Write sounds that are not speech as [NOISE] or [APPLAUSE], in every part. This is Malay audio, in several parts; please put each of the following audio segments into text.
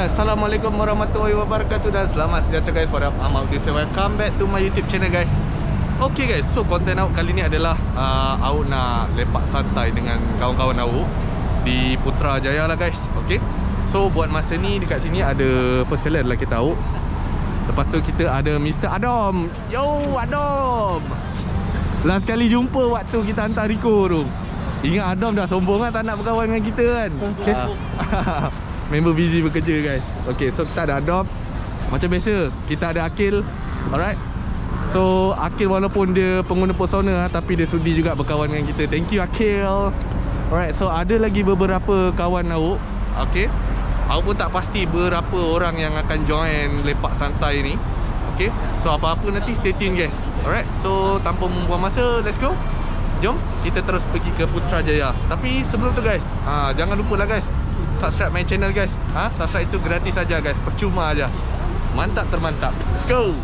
Assalamualaikum warahmatullahi wabarakatuh Dan selamat sejahtera guys pada I'm Audi Welcome back to my YouTube channel guys. Okay guys, so konten Auk kali ni adalah uh, Auk nak lepak santai dengan kawan-kawan Auk Di Putrajaya lah guys, okay? So buat masa ni dekat sini ada First kali adalah kita Auk Lepas tu kita ada Mr. Adam. Yo Adam! Last kali jumpa waktu kita hantar Rico tu. Ingat Adam dah sombong lah tak nak berkawan dengan kita kan? Okay. [LAUGHS] Member busy bekerja guys. Okay so kita ada Adam Macam biasa Kita ada Akil. Alright? So Akil walaupun dia pengguna persona Tapi dia sudi juga berkawan dengan kita. Thank you Akil. Alright so ada lagi beberapa kawan Auk Okay? Aku pun tak pasti berapa orang yang akan join lepak santai ni. Okay? So apa-apa nanti stay tune guys. Alright? So tanpa membuang masa Let's go. Jom kita terus pergi ke Putrajaya. Tapi sebelum tu guys ha, Jangan lupa lah guys subscribe my channel guys ha? Subscribe itu gratis saja guys Percuma aja. Mantap termantap Let's go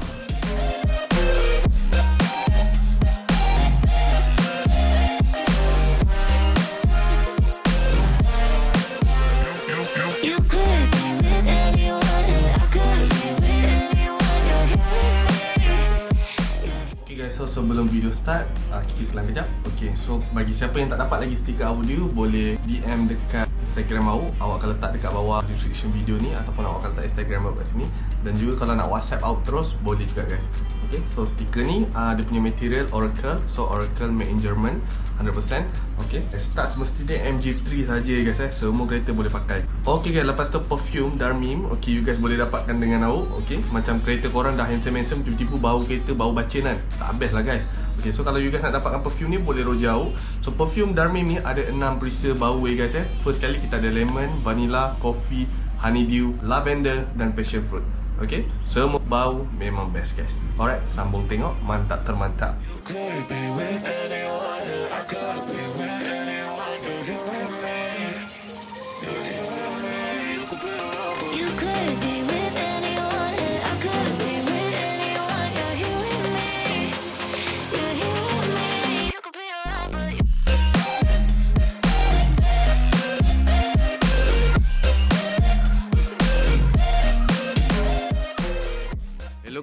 So sebelum video start uh, Kita kelang kejap. Okay so bagi siapa yang tak dapat lagi stiker audio Boleh DM dekat Instagram awak Awak akan letak dekat bawah description video ni Ataupun awak akan letak Instagram awak kat sini. Dan juga kalau nak whatsapp out terus Boleh juga guys. Okay so stiker ni uh, Dia punya material Oracle. So Oracle made in German 100% Okay Start semestinya MG3 saja guys eh. Semua kereta boleh pakai. Okay guys lepas tu perfume Darmim. Okay you guys boleh dapatkan dengan awak Okay. Macam kereta korang dah handsome-handsome Tiba-tiba bau kereta Bau bacin kan Tak best lah guys. Okay so kalau you guys nak dapatkan perfume ni Boleh rojau So perfume Darmim ni Ada 6 perisa bau eh guys eh. First kali kita ada lemon Vanilla Coffee Honeydew Lavender Dan passion fruit Okay Semua bau memang best guys. Alright Sambung tengok Mantap termantap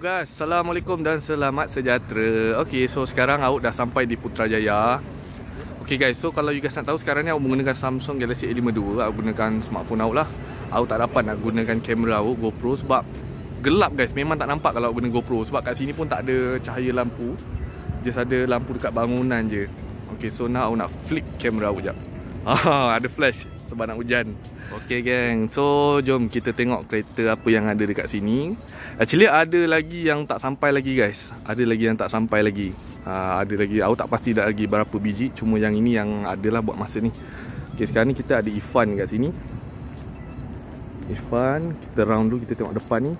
guys, Assalamualaikum dan selamat sejahtera. Okay, so sekarang Auk dah sampai di Putrajaya. Okay guys, so kalau you guys nak tahu sekarang ni Auk menggunakan Samsung Galaxy A52. Auk gunakan smartphone Auk lah. Auk tak dapat nak gunakan kamera Auk, GoPro Sebab gelap guys, memang tak nampak kalau Auk guna GoPro. Sebab kat sini pun tak ada cahaya lampu. Just ada lampu dekat bangunan je. Okay, so now Auk nak flip kamera Auk jap [LAUGHS] Ah, Ada flash sebab nak hujan. Okay geng, so jom kita tengok kereta apa yang ada dekat sini. Actually ada lagi yang tak sampai lagi guys. Ada lagi yang tak sampai lagi. Uh, Ada lagi, aku tak pasti dah lagi berapa biji. Cuma yang ini yang adalah buat masa ni. Okay sekarang ni kita ada Ifan kat sini. Ifan, kita round dulu. Kita tengok depan ni.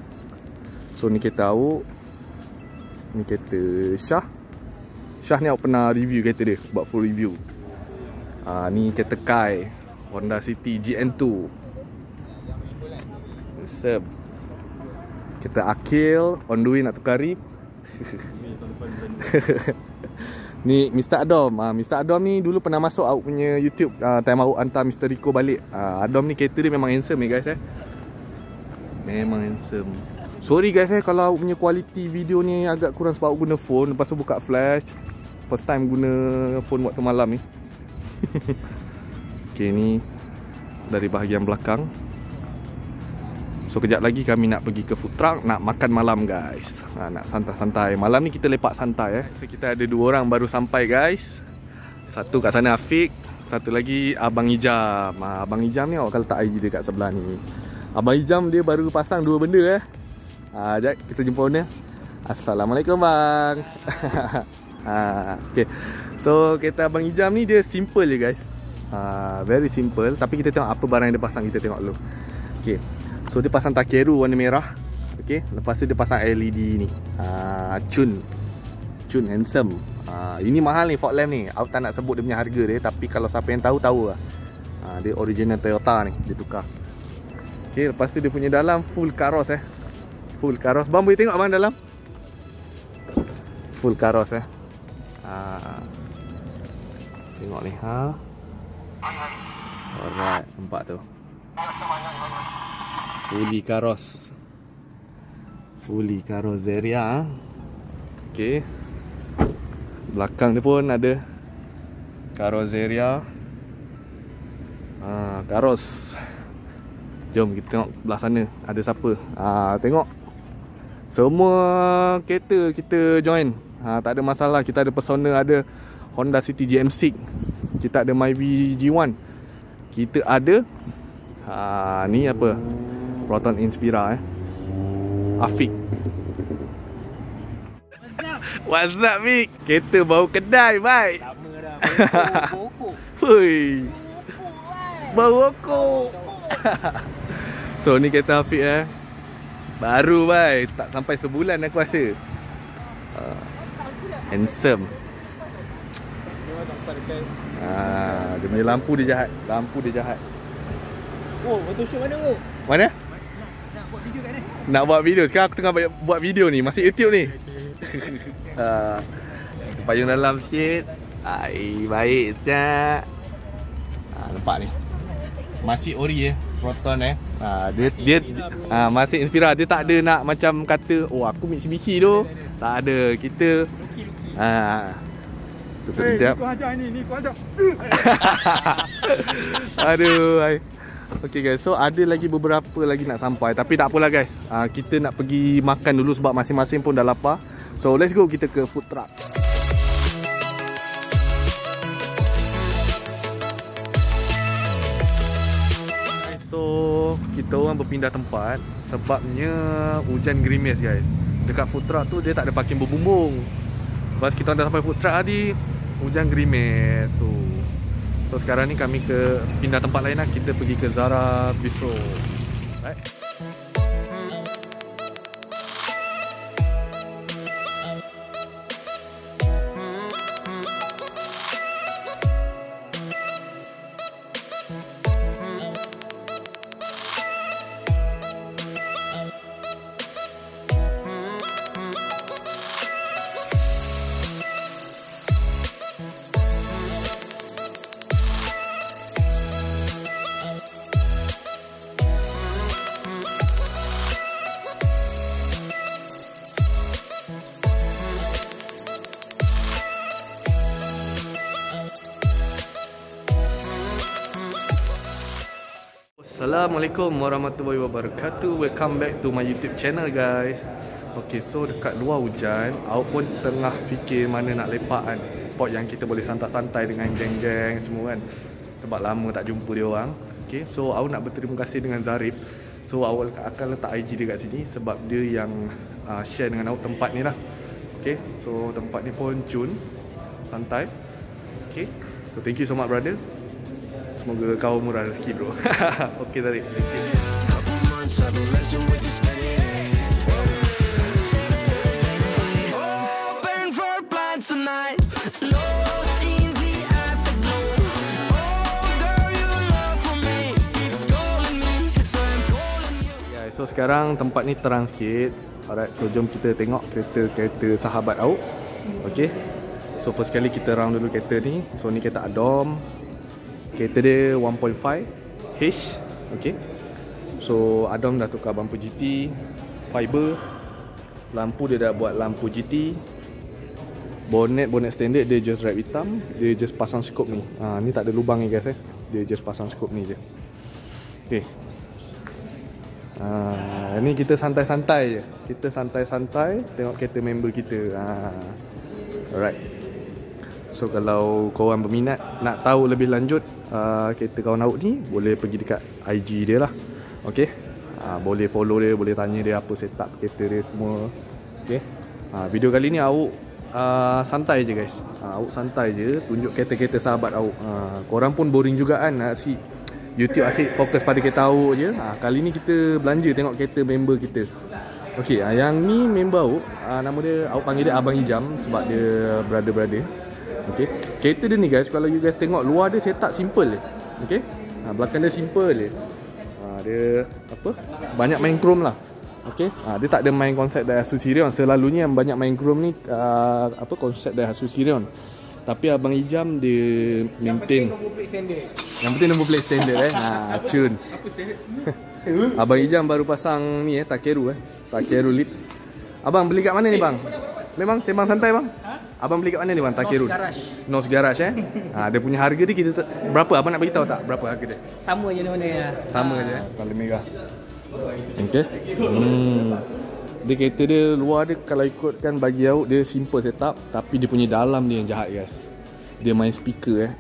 So ni kereta awak. Ni kereta Syah Syah ni aku pernah review kereta dia? Buat full review. Uh, Ni kereta Kai Honda City GN2 Sep Kita Akil On the way nak tukar [LAUGHS] Ni Mr. Adam uh, ah, Mr. Adam ni dulu pernah masuk Auk punya YouTube uh, Time Auk hantar Mr. Rico balik. Uh, Adam ni kereta dia memang handsome ni guys eh. Memang handsome. Sorry guys eh Kalau Auk punya quality video ni Agak kurang sebab Auk guna phone. Lepas tu buka flash. First time guna phone waktu malam ni [LAUGHS] Okay ni Dari bahagian belakang. So kejap lagi kami nak pergi ke food truck Nak makan malam guys. Ha, Nak santai-santai. Malam ni kita lepak santai eh. So, Kita ada dua orang baru sampai guys. Satu kat sana Afiq. Satu lagi Abang Ijam. Ha, Abang Ijam ni awak letak IG dia kat sebelah ni. Abang Ijam dia baru pasang dua benda eh. Ha, Sekejap kita jumpa dia. Assalamualaikum bang. [LAUGHS] Ha, Okay So kereta Abang Ijam ni dia simple je guys uh, Very simple. Tapi kita tengok apa barang yang dia pasang Kita tengok dulu. Okay So dia pasang takeru warna merah. Okay Lepas tu dia pasang LED ni. Uh, Chun. Chun handsome uh, Ini mahal ni fog lamp ni. Aku tak nak sebut dia punya harga dia Tapi kalau siapa yang tahu Tahu lah. Uh, Dia original Toyota ni Dia tukar. Okay lepas tu dia punya dalam Full karos eh. Full karos. Bang boleh tengok abang dalam? Full karos eh. Uh, Tengok ni ha Alright, nampak tu. Fully karos. Fully Carrozzeria Okay. Belakang dia pun ada Carrozzeria ha, Karos. Jom kita tengok belah sana Ada siapa? Ha, Tengok. Semua kereta kita join. Ha, Tak ada masalah Kita ada Persona Ada Honda City GM6 Kita ada Myvi G1 Kita ada ha, Ni apa? Proton Inspira eh. Afiq. What's up Mik? Kereta bau kedai baik Lama dah. [LAUGHS] Bokok Hui Bau rokok. [LAUGHS] So ni kereta Afiq eh. Baru baik Tak sampai sebulan aku rasa. Uh, Handsome Tak Ah, Dia punya lampu dia jahat. Lampu dia jahat. Oh photoshoot mana tu? Mana? Nak buat video kat ni? Nak buat video. Sekarang aku tengah buat- buat video ni. Masih YouTube ni. Uh, [LAUGHS] Payung dalam sikit. Ai, Baik sekejap uh, Nampak ni. Masih ori eh. Proton eh. Uh, Dia dia uh, Masih inspira Dia tak ada nak macam kata Oh aku Mitsubishi tu. Tak ada. Kita uh, Tutup sekejap. kau ajar ni, ni kau [LAUGHS] Aduh ai. Okay guys, so ada lagi beberapa lagi nak sampai. Tapi tak apalah guys. Uh, Kita nak pergi makan dulu sebab masing-masing pun dah lapar. So let's go. Kita ke food truck. So kita orang berpindah tempat Sebabnya hujan gerimis guys. Dekat food truck tu dia tak ada parking berbumbung. Lepas kita orang dah sampai food truck tadi Hujan gerimis So So sekarang ni kami ke pindah tempat lain lah. Kita pergi ke Zara Bistro. Right Assalamualaikum warahmatullahi wabarakatuh. Welcome back to my YouTube channel guys. Okay so dekat luar hujan Aku pun tengah fikir mana nak lepak kan. Spot yang kita boleh santai-santai dengan geng-geng semua kan. Sebab lama tak jumpa dia orang. Okay so aku nak berterima kasih dengan Zarif. So awal akan letak IG dia kat sini Sebab dia yang uh, share dengan aku tempat ni lah. Okay so tempat ni pun cun Santai. Okay so thank you so much brother Semoga kau murah rezeki bro [LAUGHS] Okay tonight. Afterglow. Oh. Yeah, so sekarang tempat ni terang sikit. Alright, so jom kita tengok kereta-kereta sahabat Auk. Okay. So first kali kita round dulu kereta ni. So ni kereta Adom. Kereta dia 1.5 H. Okay. So Adom dah tukar bumper GT, fiber. Lampu dia dah buat lampu GT. Bonnet bonnet standard dia just wrap hitam. Dia just pasang scope ni. Ha, ni tak ada lubang ni guys eh. Dia just pasang scope ni je. Okay. Ha, ni kita santai-santai je. Kita santai-santai tengok kereta member kita. Ha. Alright. So kalau korang berminat nak tahu lebih lanjut uh, kereta kawan Auk ni boleh pergi dekat IG dia lah. Okay. Ha, boleh follow dia, boleh tanya dia apa setup kereta dia semua. Okay. Ha, video kali ni Auk uh, santai je guys. Ha, Auk santai je tunjuk kereta-kereta sahabat Auk. Ha, korang pun boring juga kan si YouTube asyik fokus pada kereta Auk je. Ha, kali ni kita belanja tengok kereta member kita. Okey, ha, yang ni member Auk, ha, nama dia Auk panggil dia Abang Hijam sebab dia brother-brother. Okey. Kereta dia ni guys, kalau you guys tengok luar dia setup simple je. Okey. Ha, belakang dia simple je. Ha, dia apa? Banyak main chrome lah. Okey. Ha, dia tak ada main konsep Daihatsu Sirion. Selalunya yang banyak main chrome ni uh, apa konsep Daihatsu Sirion. Tapi Abang Hijam dia maintain Nombor plate standard yang penting nombor plate standard eh. Ha, cun. Apa standard? [LAUGHS] Abang Ijam baru pasang ni eh Takeru eh. Takeru lips. Abang beli kat mana ni bang? Memang sembang santai bang? Abang beli kat mana ni bang Takeru? Garage. Nos Garage eh. [LAUGHS] ha, dia punya harga dia kita ter- berapa abang nak bagi tahu tak berapa harga dia? Sama je mana ya. Sama je eh. Paling merah. Okey. Hmm. Dia kereta dia luar dia kalau ikutkan bagi awak dia simple setup tapi dia punya dalam dia yang jahat guys. Dia main speaker eh.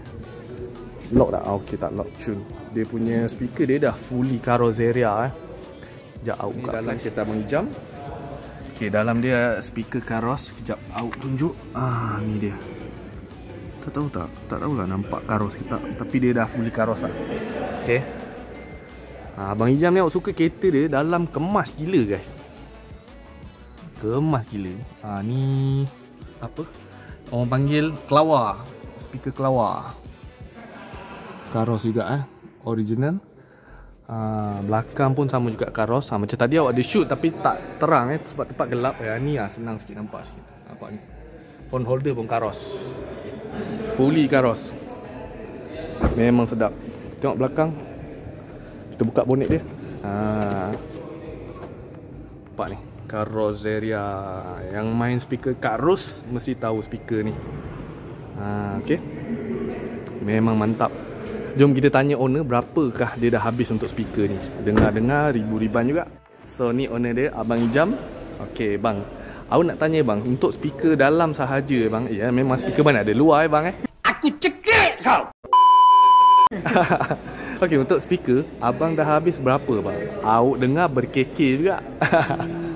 Lock tak? Ah, okey tak lock tune. Dia punya speaker dia dah fully Carrozzeria eh. Sekejap awak buka dalam kereta abang jam. Okey dalam dia speaker Carros. Sekejap awak tunjuk. Ah ni dia. Tak tahu tak? Tak tahulah nampak Carros kita tapi dia dah fully Carros lah. Okey. Ha, Abang Ijam ni awak suka kereta dia dalam kemas gila guys. Kemas gila. Ha, ni apa? Orang panggil kelawar. Speaker kelawar. Karos juga eh. Original. Ha, belakang pun sama juga karos. Ha, macam tadi awak ada shoot tapi tak terang eh sebab tempat gelap. Ya, ni lah senang sikit nampak sikit. Nampak ni. Phone holder pun karos. Fully karos. Memang sedap. Tengok belakang. Kita buka bonet dia. Ha. Nampak ni. Carrozzeria. Yang main speaker Kak Ros mesti tahu speaker ni. Ha, okay. Memang mantap. Jom kita tanya owner berapakah dia dah habis untuk speaker ni. Dengar-dengar ribu-riban juga. So ni owner dia Abang Ijam. Okay bang. Aku nak tanya bang, untuk speaker dalam sahaja bang. Ya memang speaker mana ada luar eh bang eh. Aku cekik kau. [LAUGHS] Okey untuk speaker abang dah habis berapa bang? Awak dengar berkekeh juga. [LAUGHS]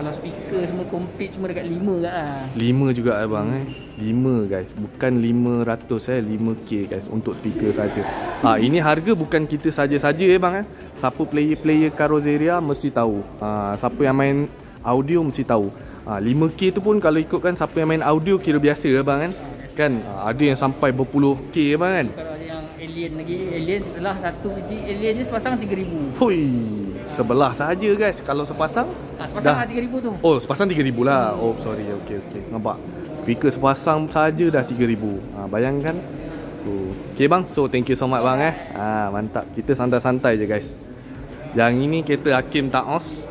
Kalau speaker semua komplit semua dekat 5 kat lah. 5 juga abang eh. 5 guys, bukan 500 eh, 5k guys untuk speaker saja. Ha ini harga bukan kita saja-saja eh bang eh. Siapa player-player Carrozzeria mesti tahu. Ha siapa yang main audio mesti tahu. Ha 5k tu pun kalau ikutkan siapa yang main audio kira biasa eh bang kan. Kan ha, ada yang sampai berpuluh k eh, bang kan. Kalau ada yang alien lagi, alien setelah satu biji alien ni sepasang 3000. Hui, sebelah saja guys. Kalau sepasang Ah, sepasang Dah. dah 3000 tu. Oh, sepasang 3000 lah. Oh, sorry. Okey, okey. Nampak. Speaker sepasang saja dah 3000. Ha, bayangkan. Oh. Okey bang. So, thank you so much bang eh. Ha, mantap. Kita santai-santai je guys. Yang ini kereta Hakim Taos.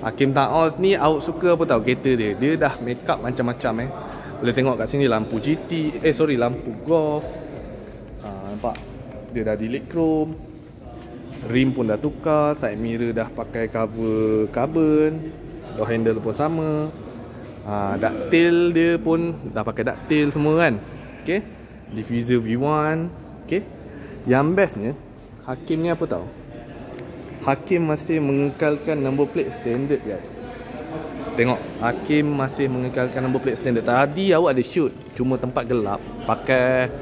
Hakim Taos ni awak suka apa tahu kereta dia. Dia dah make up macam-macam eh. Boleh tengok kat sini lampu GT. Eh, sorry. Lampu Golf. Ha, nampak. Dia dah delete chrome. Rim pun dah tukar, side mirror dah pakai cover carbon, door handle pun sama. Ha, ducktail dia pun dah pakai ducktail semua kan. Okay. Diffuser V1. Okay. Yang bestnya, Hakim ni apa tahu? Hakim masih mengekalkan number plate standard guys. Tengok, Hakim masih mengekalkan number plate standard. Tadi awak ada shoot, cuma tempat gelap, pakai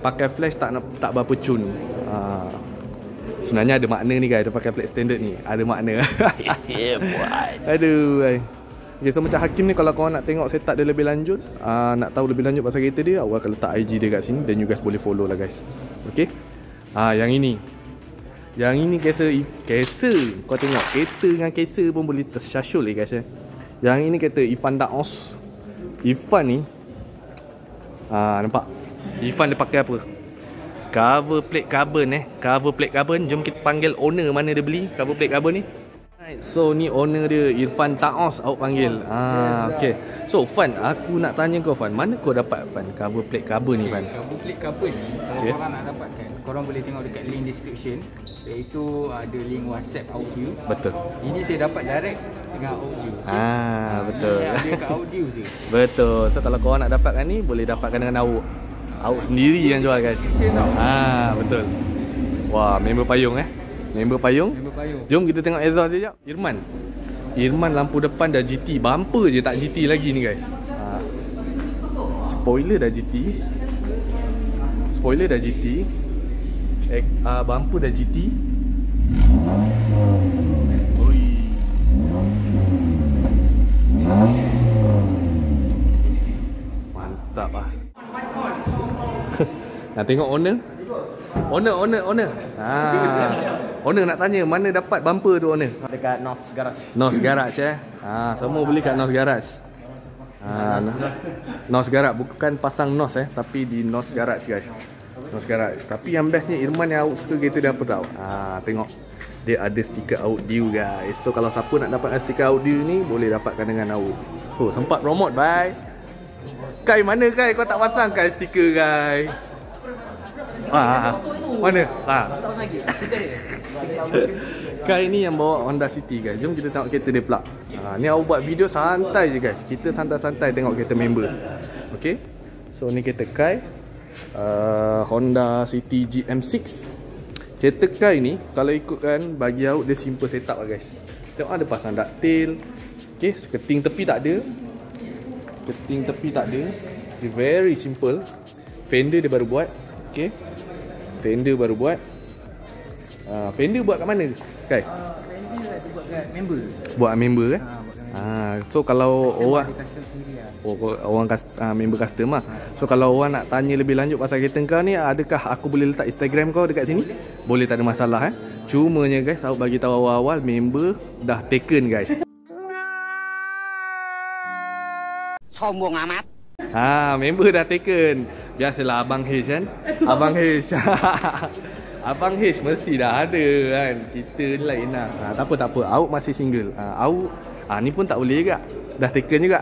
pakai flash tak tak berapa cun. Ha, Sebenarnya ada makna ni guys. Dia pakai plate standard ni. Ada makna. [LAUGHS] Yeah, boy. Aduh ay. Okay, so macam Hakim ni Kalau korang nak tengok setup dia lebih lanjut uh, Nak tahu lebih lanjut pasal kereta dia Awak akan letak IG dia kat sini. Dan you guys boleh follow lah guys. Okay uh, Yang ini. Yang ini kesa Kesa. Kau tengok Kereta dengan kesa pun boleh tersyasyul eh guys eh. Yang ini kereta Ifan Daos Ifan ni uh, Nampak? Ifan dia pakai apa Cover plate carbon eh. Cover plate carbon. Jom kita panggil owner mana dia beli Cover plate carbon ni. Alright, So ni owner dia Irfan Taos awak panggil. Ah, okay. So Fan aku nak tanya kau Fan. Mana kau dapat Fan Cover plate carbon ni Fan? Kalau buklet carbon ni Kalau Okay. okay. korang nak dapatkan Korang boleh tengok dekat link description. Iaitu ada link whatsapp audio. Betul. Ini saya dapat direct dengan audio Ah betul. Ini ada kat audio je. [LAUGHS] Betul. So kalau korang nak dapatkan ni Boleh dapatkan dengan awak Awak sendiri yang jual guys Ah betul Wah member payung eh Member payung Member payung Jom kita tengok exhaust dia jap. Irman. Irman lampu depan dah GT. Bumper je tak GT lagi ni guys. Ha. Spoiler dah GT. Spoiler dah GT. Eh, uh, bumper dah GT. Oi. Mantap ah. Nak tengok owner? Owner, owner, owner. Ha. Owner nak tanya mana dapat bumper tu owner? Dekat North Garage. Nos Garage eh. Ha, semua beli kat Nos Garage. Ha, Nos Garage bukan pasang Nos eh, tapi di Nos Garage guys. Nos Garage. Tapi yang bestnya Irman yang awak suka kereta dia apa tahu? Ha, tengok. dia ada stiker Audio guys. So kalau siapa nak dapatkan stiker Audio ni boleh dapatkan dengan Au. Oh, sempat promote bye. Kai mana Kai? Kau tak pasang Kai stiker Kai? Mana? Dia. Kai ni yang bawa Honda City guys. Jom kita tengok kereta dia pula. Ha, ni aku buat video santai je guys. Kita santai-santai tengok kereta member. Okay. So ni kereta Kai. Uh, Honda City GM6. Kereta Kai ni kalau ikutkan bagi out dia simple setup lah guys. Tengok ada pasang ducktail. Okay. Seketing tepi tak ada. Keting tepi tak ada. Dia very simple. Fender dia baru buat. Okay. Fender baru buat. Uh, fender buat kat mana? Kai? Ah, dia buat kat member. Buat member? Ha, buat kat member. Ah, so kalau orang custom lah. oh, orang kas, uh, member custom lah. So kalau orang nak tanya lebih lanjut pasal kereta kau ni, adakah aku boleh letak Instagram kau dekat sini? Boleh, tak ada masalah eh. Cumanya guys, aku bagi tahu awal-awal member dah taken guys. Sombong amat. Ha, member dah taken. Biasalah abang H kan. Abang H. [LAUGHS] abang H mesti dah ada kan. Kita ni lain lah. Ha, tak apa tak apa. Awak masih single. Ha, awak ha, ni pun tak boleh juga. Dah taken juga.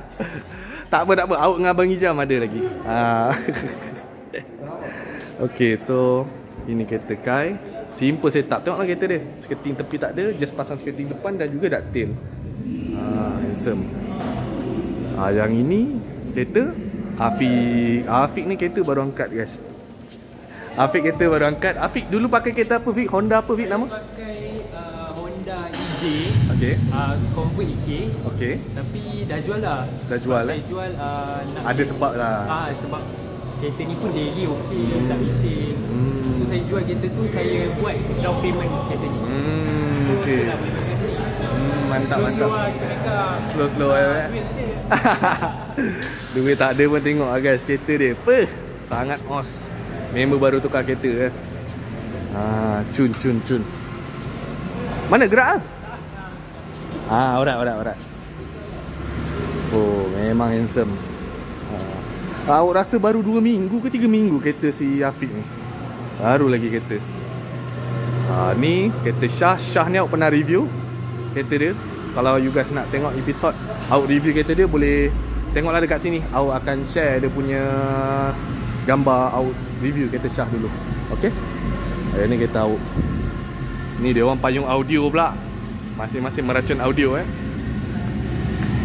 [LAUGHS] tak apa tak apa. Awak dengan abang Hijam ada lagi. Ha. [LAUGHS] Okay, so ini kereta Kai. Simple setup. Tengoklah kereta dia. Seketing tepi tak ada, just pasang seketing depan dan juga ducktail. Ha, handsome. Ha, yang ini kereta Afiq. Afiq ni kereta baru angkat guys. Afiq kereta baru angkat. Afiq dulu pakai kereta apa Fik? Honda apa Fik nama? pakai uh, Honda EJ Okay. uh, Convert EK Okay. tapi dah jual lah Dah jual, Sebab eh? saya jual uh, nak Ada sebab lah. ah, sebab kereta ni pun daily okey hmm. tak bising Hmm. so saya jual kereta tu saya buat down payment kereta ni Hmm, so okay. ni Hmm, mantap mantap. Slow slow eh. [LAUGHS] duit tak ada pun tengok lah guys kereta dia. Apa? Sangat os. Member baru tukar kereta eh. Ha, cun cun cun. Mana gerak ah? Ah, alright alright alright. Oh, memang handsome. Ha. Awak rasa baru 2 minggu ke 3 minggu kereta si Afiq ni? Baru lagi kereta. Ha, ni kereta Syah. Syah ni awak pernah review kereta dia. Kalau you guys nak tengok episod awak review kereta dia boleh tengoklah dekat sini. Awak akan share dia punya gambar awak review kereta Syah dulu. Okey? Hari ni kereta awak. Ni dia orang payung audio pula. Masing-masing meracun audio eh.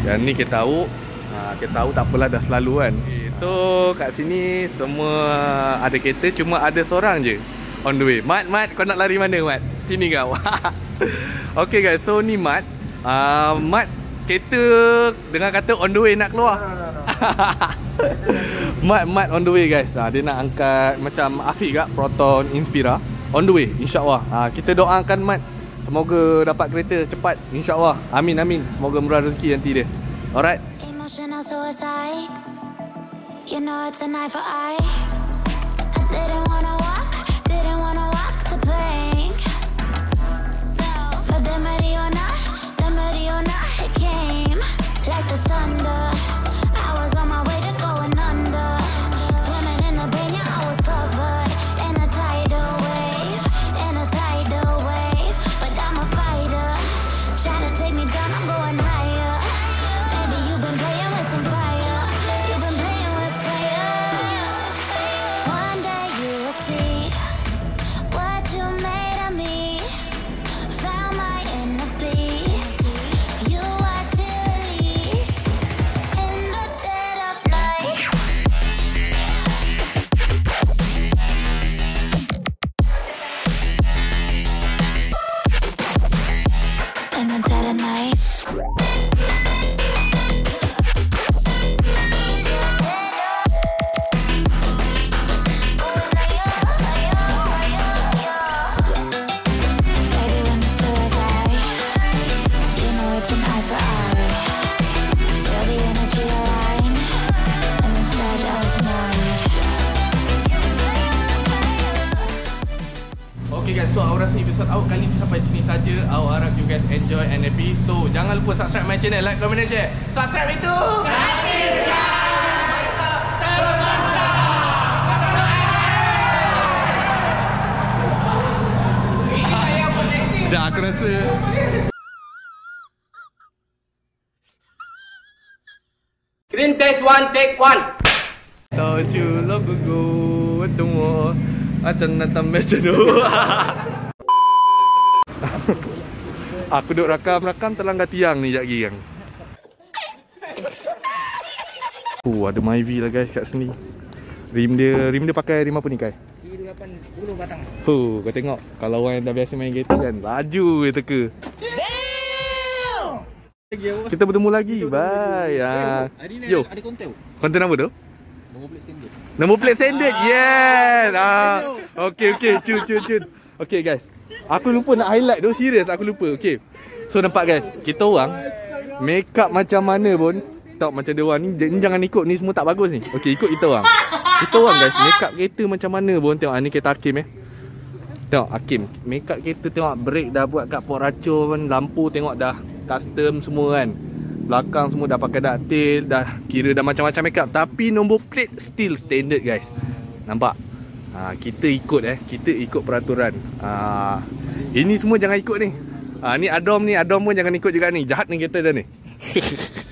Dan ni kereta awak. Ha, kereta awak tak apalah dah selalu kan. Okay, so kat sini semua ada kereta cuma ada seorang je on the way. Mat, Mat, kau nak lari mana Mat? Sini kau. [LAUGHS] [LAUGHS] okay guys, so ni Mat. Uh, Mat, kereta dengan kata on the way nak keluar. [LAUGHS] Mat, Mat on the way guys. Ha, dia nak angkat macam Afiq kat Proton Inspira. On the way, insyaAllah. Ha, kita doakan Mat. Semoga dapat kereta cepat. InsyaAllah. Amin, amin. Semoga murah rezeki nanti dia. Alright. Emotional suicide. You know it's a knife for eye. I didn't like the thunder. Saja. Awak harap you guys enjoy and happy. So jangan lupa subscribe my channel, like, comment dan share. Subscribe itu. Gratis Dah aku rasa Green test one, take one. Tahu lo gugu Tunggu Macam nak tambah macam [LAUGHS] tu Aku duduk rakam-rakam terlanggar tiang ni sekejap lagi yang Oh ada Myvi lah guys kat sini Rim dia Rim dia pakai rim apa ni Kai? Kira 8 10 batang. Huh, kau tengok Kalau orang yang dah biasa main kereta kan Laju dia teka Kita bertemu lagi Bye ah. Yo Ada konten Konten apa tu? Nombor plate sendiri Nombor plate sanded. Yes. Ah. Okey okey, cun cun cun. Okey guys. Aku lupa nak highlight tu serius aku lupa. Okey. So nampak guys, kita orang make up macam mana pun tak macam dia orang ni, ni jangan ikut ni semua tak bagus ni. Okey, ikut kita orang. Kita orang guys, make up kereta macam mana pun tengok ah, ni kereta Hakim eh. Tengok Hakim, make up kereta tengok brake dah buat kat port racun, lampu tengok dah custom semua kan. Belakang semua dah pakai ductile Dah kira dah macam-macam make up Tapi nombor plate still standard guys Nampak? Ha, kita ikut eh. Kita ikut peraturan. Ha, Ini semua jangan ikut ni. Ha, Ni Adom ni Adom pun jangan ikut juga ni. Jahat ni kereta dah ni [LAUGHS]